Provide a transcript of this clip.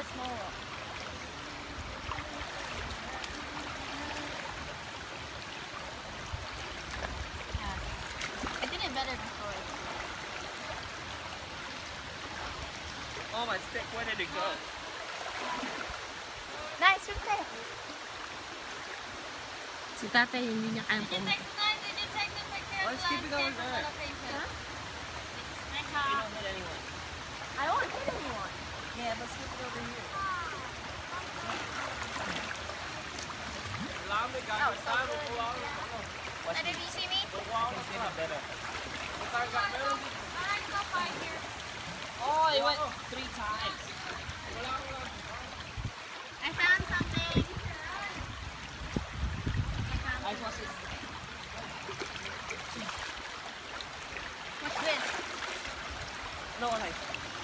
the small rock. Yeah. I did it better before. Oh my stick, where did it go? Nice, right there. Si tatay hindi niya kayang Did you pumunta. take the guys? Did you take the picture Why of is keeping over landscape there? Huh? It's my You car. don't hit anyone. I won't hit anyone. Yeah, let's skip it over here. Allow me, guys. Oh, you see me, The wall is getting better. I got I metal. like to go find here. Oh, it went three times. I found something. I was watching. What's this? No. Oh!